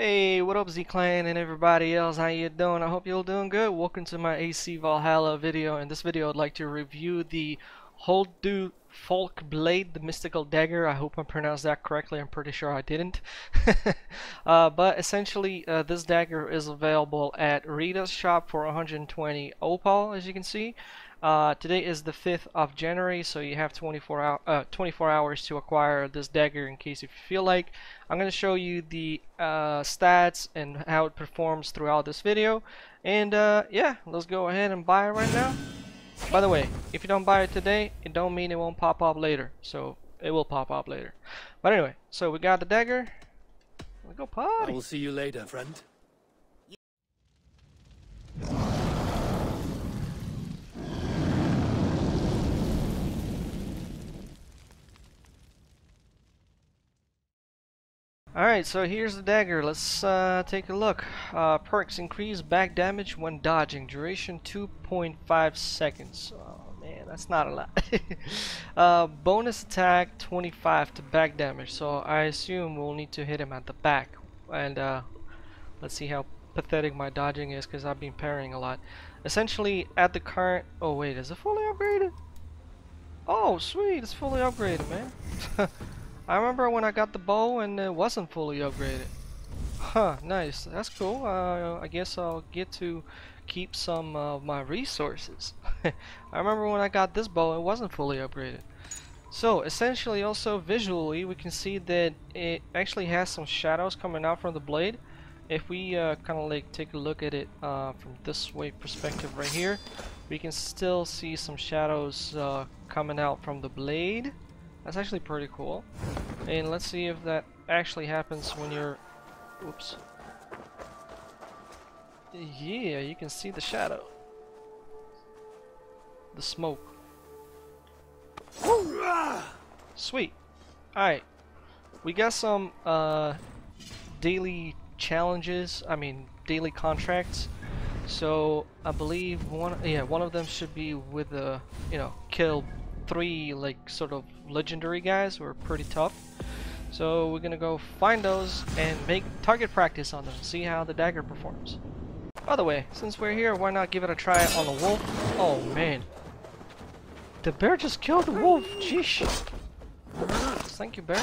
Hey, what up Z-Clan and everybody else, how you doing? I hope you're all doing good. Welcome to my AC Valhalla video. In this video I'd like to review the Holdu Folk Blade, the Mythical Dagger. I hope I pronounced that correctly, I'm pretty sure I didn't. uh, but essentially uh, this dagger is available at Reda's shop for 120 opal as you can see. Uh, today is the 5th of January, so you have 24, hour, uh, 24 hours to acquire this dagger in case if you feel like. I'm going to show you the uh, stats and how it performs throughout this video. And uh, yeah, let's go ahead and buy it right now. By the way, if you don't buy it today, it don't mean it won't pop up later. So it will pop up later. But anyway, so we got the dagger. Let's go party. I will see you later, friend. Alright, so here's the dagger. Let's uh, take a look. Uh, perks increase back damage when dodging. Duration 2.5 seconds. Oh man, that's not a lot. uh, bonus attack 25 to back damage. So I assume we'll need to hit him at the back. And uh, let's see how pathetic my dodging is because I've been parrying a lot. Essentially, at the current... Oh wait, is it fully upgraded? Oh sweet, it's fully upgraded, man. I remember when I got the bow and it wasn't fully upgraded. Huh, nice. That's cool. Uh, I guess I'll get to keep some of my resources. I remember when I got this bow, it wasn't fully upgraded. So, essentially also visually, we can see that it actually has some shadows coming out from the blade. If we uh, kind of like take a look at it uh, from this way perspective right here, we can still see some shadows uh, coming out from the blade. That's actually pretty cool. And let's see if that actually happens when you're... Oops. Yeah, you can see the shadow. The smoke. Sweet. Alright. We got some uh, daily challenges, I mean daily contracts. So I believe one yeah, one of them should be with the, you know, kill three like sort of legendary guys who are pretty tough. So we're gonna go find those and make target practice on them, see how the dagger performs. By the way, since we're here, why not give it a try on the wolf? Oh man. The bear just killed the wolf, jeez. Thank you, bear.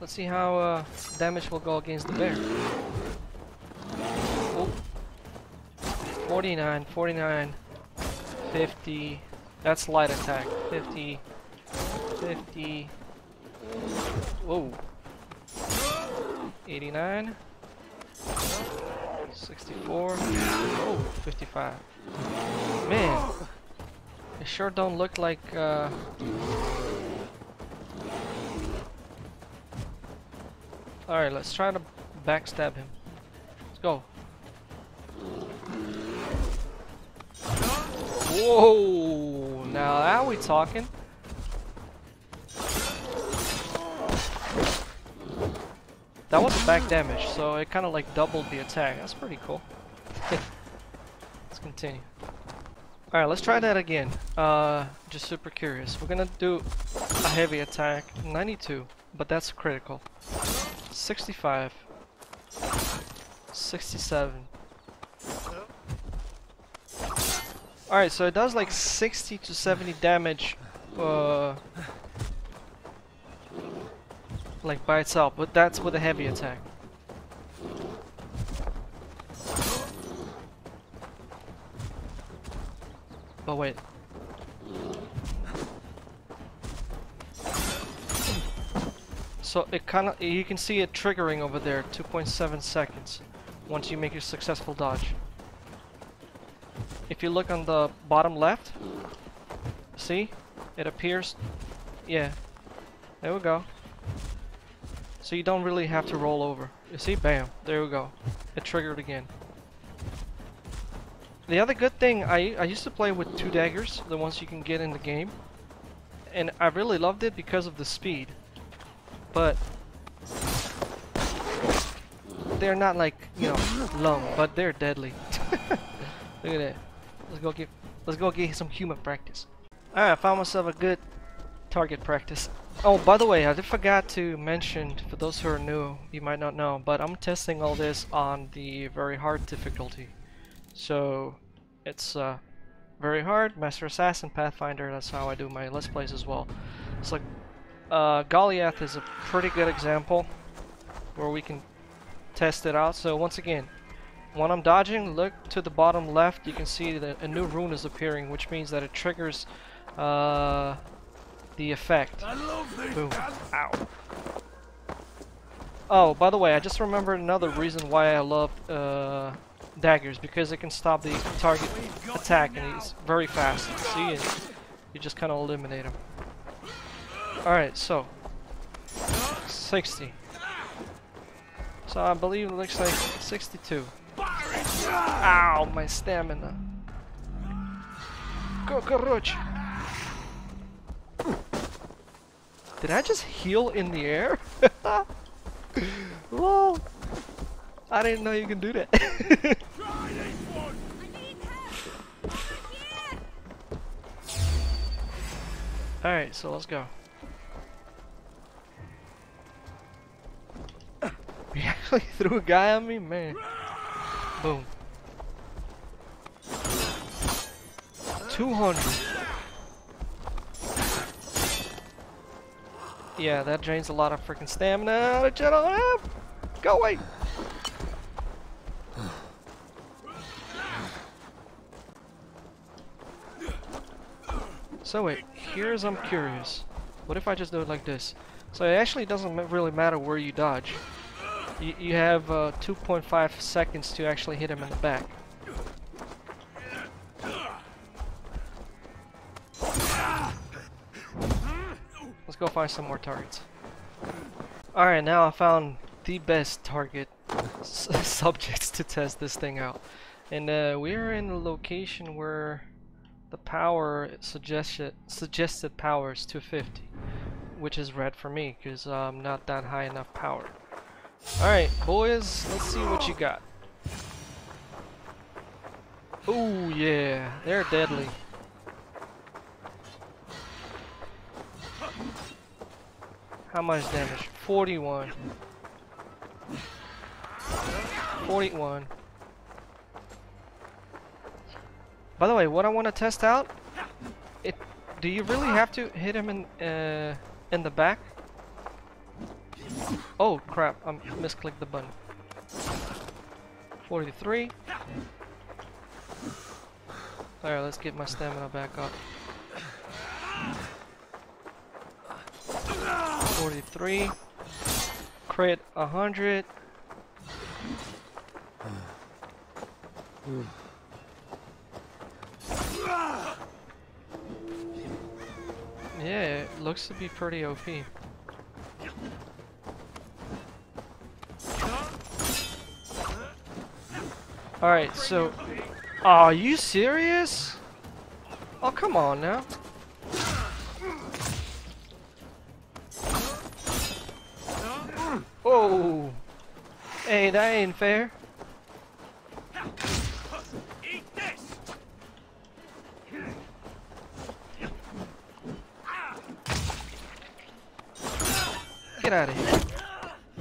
Let's see how uh, damage will go against the bear. Oh. 49, 49, 50, that's light attack. 50. 50. Whoa. 89. 64. Oh, 55. Man. It sure don't look like, uh... Alright, let's try to backstab him. Let's go. Whoa! Now that we talking. That was back damage, so it kind of like doubled the attack. That's pretty cool. let's continue. Alright, let's try that again. Uh, just super curious. We're gonna do a heavy attack. 92, but that's critical. 65. 67. Alright, so it does like 60 to 70 damage uh, like by itself, but that's with a heavy attack. But wait. So it kind of, you can see it triggering over there, 2.7 seconds, once you make a successful dodge if you look on the bottom left, see? It appears, yeah, there we go. So you don't really have to roll over. You see? Bam, there we go. It triggered again. The other good thing, I, I used to play with two daggers, the ones you can get in the game. And I really loved it because of the speed. But they're not like, you know, long, but they're deadly. Look at that. Let's go get let's go get some human practice. Alright, I found myself a good target practice. Oh, by the way, I forgot to mention, for those who are new, you might not know, but I'm testing all this on the very hard difficulty. So, it's uh, very hard, Master Assassin, Pathfinder, that's how I do my Let's Plays as well. It's like, uh, Goliath is a pretty good example where we can test it out. So once again, when I'm dodging, look to the bottom left, you can see that a new rune is appearing, which means that it triggers uh, the effect. Boom. Ow. Oh, by the way, I just remembered another reason why I love uh, daggers, because it can stop the target attack, and he's very fast. See, and you just kind of eliminate him. Alright, so 60. So I believe it looks like 62. Ow, my stamina. Cockroach! Did I just heal in the air? Whoa! I didn't know you can do that. Alright, so let's go. He actually threw a guy at me? Man. Boom. 200. Yeah, that drains a lot of freaking stamina you don't have. Go away. So wait, here's I'm curious. What if I just do it like this? So it actually doesn't really matter where you dodge. You, you have uh, 2.5 seconds to actually hit him in the back. Let's go find some more targets. Alright, now I found the best target subjects to test this thing out. And uh, we're in a location where the power suggested suggested power is 250, which is red for me because I'm not that high enough power. Alright, boys, let's see what you got. Oh yeah, they're deadly. How much damage? 41. 41. By the way, what I want to test out, it do you really have to hit him in uh, in the back? Oh crap, I misclicked the button. 43. Alright, let's get my stamina back up. 43. Crit 100. Yeah, it looks to be pretty OP. Alright, so... Are you serious? Oh, come on now. Oh! Hey, that ain't fair. Get out of here.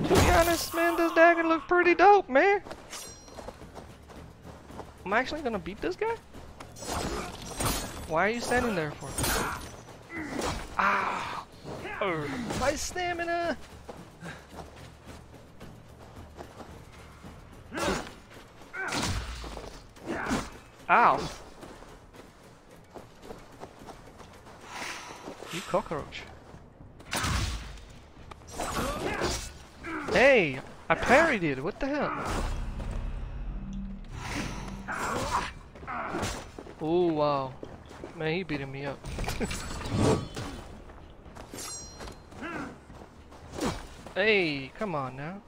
To be honest, man, this dagger look pretty dope, man. I'm actually gonna beat this guy? Why are you standing there for? Ah! My stamina! Ow! You cockroach. Hey! I parried it! What the hell? Oh wow. Man, he beating me up. hey, come on now.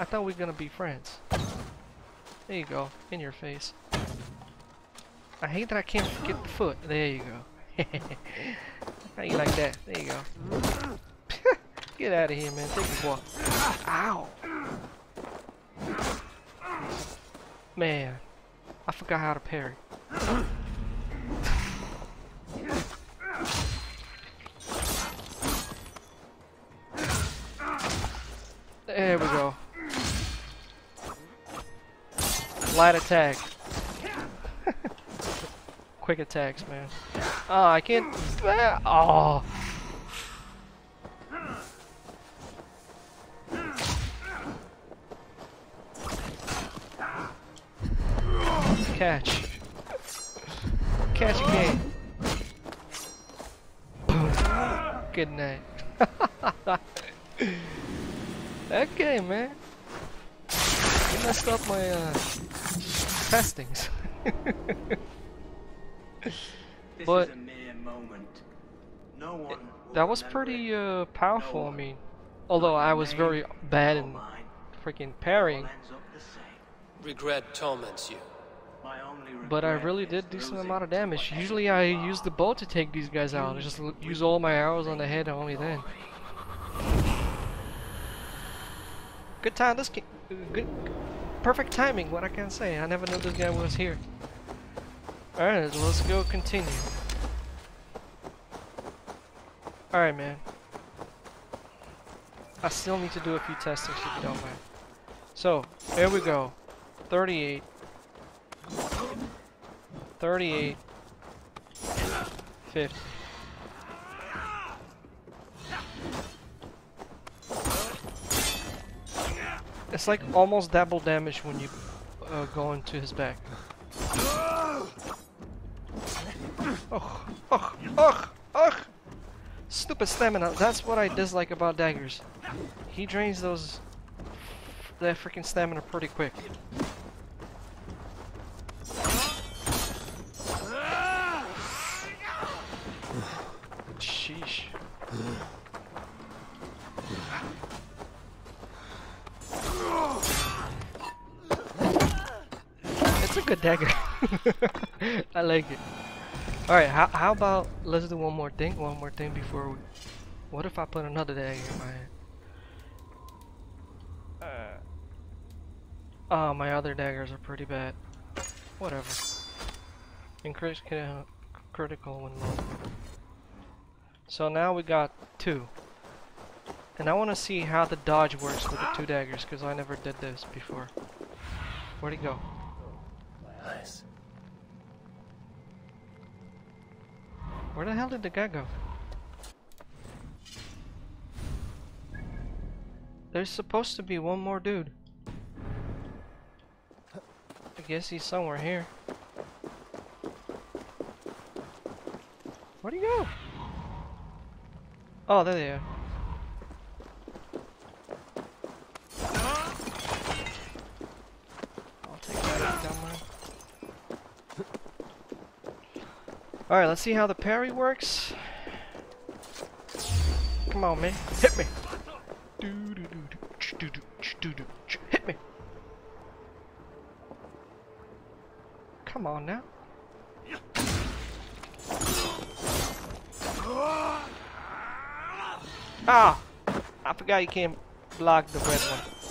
I thought we were gonna be friends. There you go, in your face. I hate that I can't get the foot. There you go. How you like that? There you go. get out of here, man. Take a walk. Ow! Man, I forgot how to parry. There we go. Light attack. Quick attacks, man. Oh, I can't. Oh. Catch. Catch game. Good night. okay, man. You messed up my uh, testings. but no it, that was pretty uh, powerful. I mean, although I was very bad in freaking parrying. Regret torments you. But I really did decent amount of damage. Usually I use the bow to take these guys out. I just use all my arrows on the head only then. Good time, this. Good, perfect timing, what I can say. I never knew this guy was here. Alright, let's go continue. Alright, man. I still need to do a few testings if you don't mind. So, here we go. 38. 38. 50. It's like almost double damage when you uh, go into his back. Ugh, ugh, ugh, ugh! Stupid stamina. That's what I dislike about daggers. He drains those that freaking stamina pretty quick. It's a dagger. I like it. Alright, how, how about let's do one more thing, one more thing before we... What if I put another dagger in my hand? Uh, oh, my other daggers are pretty bad. Whatever. Increase critical when low. So now we got two. And I want to see how the dodge works with the two daggers, because I never did this before. Where'd he go? Nice. Where the hell did the guy go? There's supposed to be one more dude. I guess he's somewhere here. Where'd he go? Oh, there they are. I'll take that down mine. Alright, let's see how the parry works. Come on, man. Hit me. Hit me. Come on now. Ah! I forgot you can't block the red one.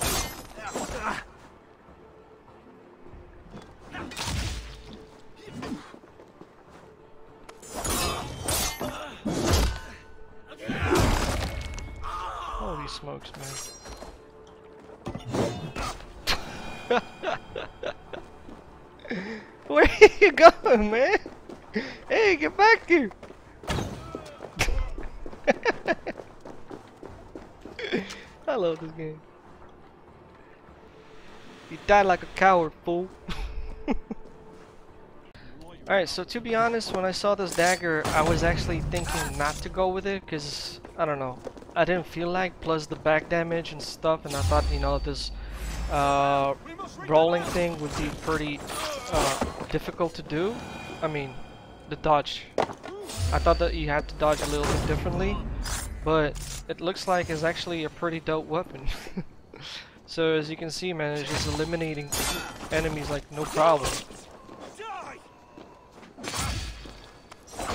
Man. Where are you going, man? Hey, get back here! I love this game. You died like a coward, fool. Alright, so to be honest, when I saw this dagger, I was actually thinking not to go with it, because, I don't know, I didn't feel like, plus the back damage and stuff, and I thought, you know, this uh, rolling thing would be pretty uh, difficult to do. I mean, the dodge. I thought that you had to dodge a little bit differently, but it looks like it's actually a pretty dope weapon. so as you can see, man, it's just eliminating enemies like no problem.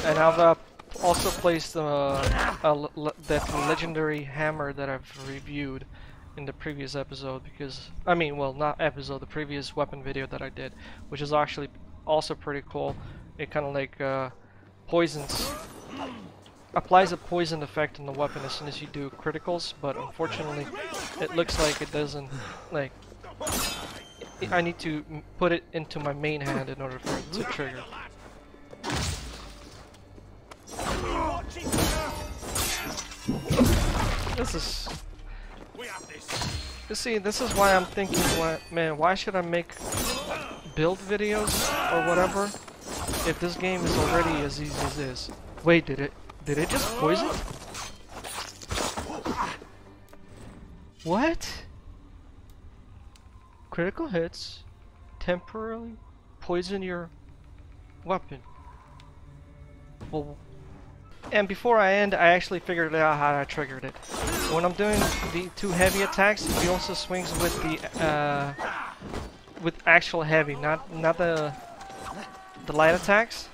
And I've uh, also placed uh, that legendary hammer that I've reviewed in the previous episode because I mean well not episode the previous weapon video that I did which is actually also pretty cool it kind of like uh, poisons applies a poison effect on the weapon as soon as you do criticals, but unfortunately, it looks like it doesn't, like, I need to put it into my main hand in order for it to trigger. This is. You see, this is why I'm thinking, why, man, why should I make build videos or whatever if this game is already as easy as this? Wait, did it? Did it just poison? What? Critical hits temporarily poison your weapon. Well, and before I end, I actually figured out how I triggered it. When I'm doing the two heavy attacks, he also swings with the uh, with actual heavy, not not the the light attacks,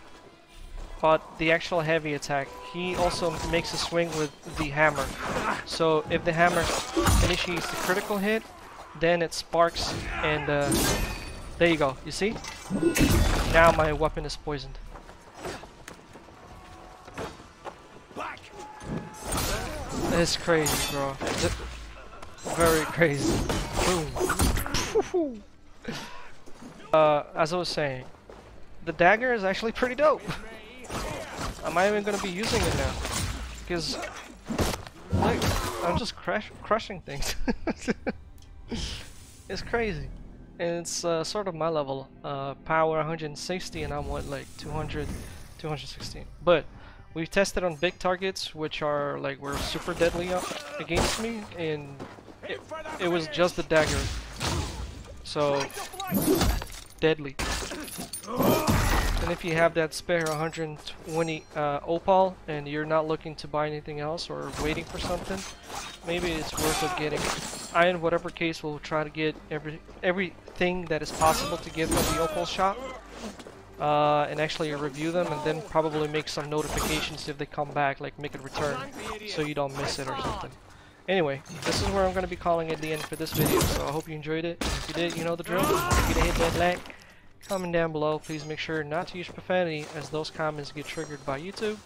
but the actual heavy attack. He also makes a swing with the hammer. So if the hammer initiates the critical hit, then it sparks, and uh, there you go. You see? Now my weapon is poisoned. It's crazy, bro. Very crazy. Boom. uh, as I was saying, the dagger is actually pretty dope. I'm not even gonna be using it now because like I'm just crash crushing things. it's crazy, and it's uh, sort of my level. Uh, power 160, and I'm what like 200, 216. But we've tested on big targets, which are like were super deadly against me, and it, it was just the dagger. So deadly. And if you have that spare 120 uh, opal and you're not looking to buy anything else or waiting for something, maybe it's worth of getting. I, in whatever case, will try to get every everything that is possible to get from the opal shop. Uh, and actually review them and then probably make some notifications if they come back, like make a return, so you don't miss it or something. Anyway, this is where I'm going to be calling it the end for this video, so I hope you enjoyed it. If you did, you know the drill. If you hit that like. Comment down below. Please make sure not to use profanity, as those comments get triggered by YouTube.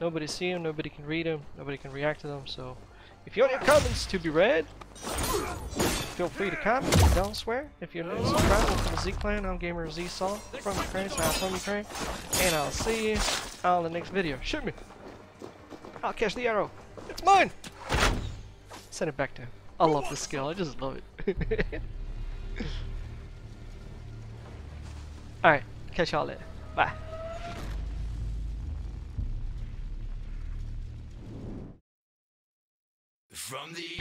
Nobody see them, nobody can read them, nobody can react to them, so... If you want your comments to be read, feel free to comment elsewhere. If you're new, subscribe to the Z Clan. I'm Gamer Z Soul from Ukraine, so from Ukraine. And I'll see you on the next video. Shoot me! I'll catch the arrow! It's mine! Send it back to him. I love this skill, I just love it. Alright, catch y'all later. Bye. From the